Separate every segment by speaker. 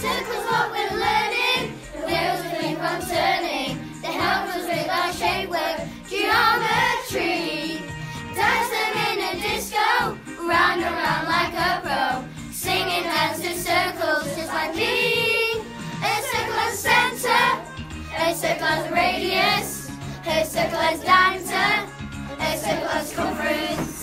Speaker 1: Circles what we're learning, the wheels we keep on turning, the help us with our shape work, geometry. Dance them in a disco, round and round like a pro, singing dance to circles. Just like me. A circle has center, a circle has radius, a circle has diameter, a circle has circumference,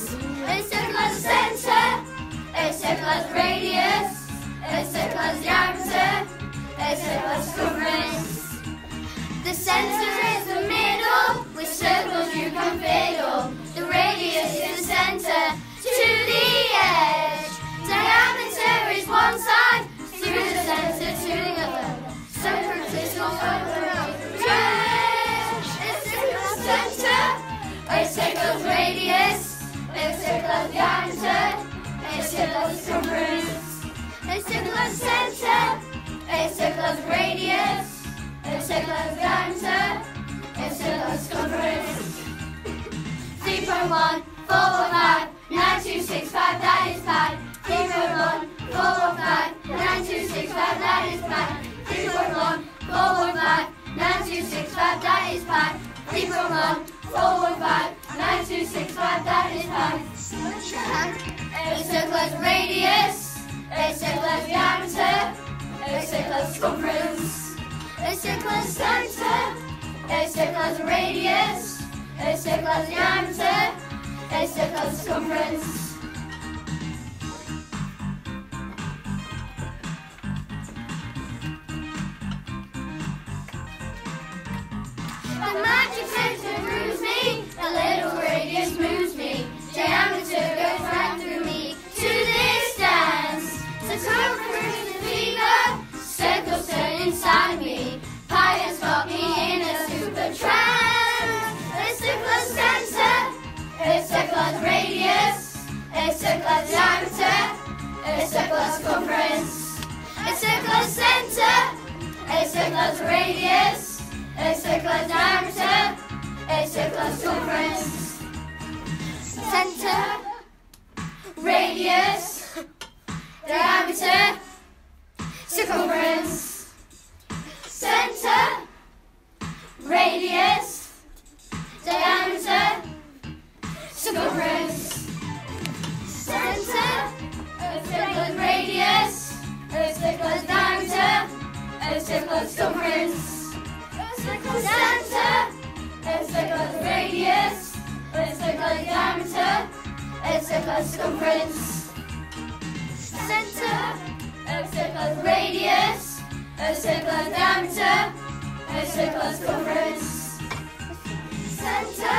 Speaker 1: A circular center, a circular radius, a circular diameter, a circular circumference. 3.1, 4.5, 9265, that is pi. 3.1, 4.5, 9265, that is pi. 3.1, 4.5, 9265, that is pi. 3.1, 4.5, 9265, that is pi. A circular radius, circular a circular circumference, a center, a circular radius, a a circular circumference. The magic center grooves me, a little radius radius, a circular diameter, a circular circumference. A circular center, it's a circular radius, it's a circular diameter, a circular circumference. Circumference. Center, a circular radius, a circular diameter, a circular circumference. Center, a circular radius, a circular diameter, a circular circumference. Center,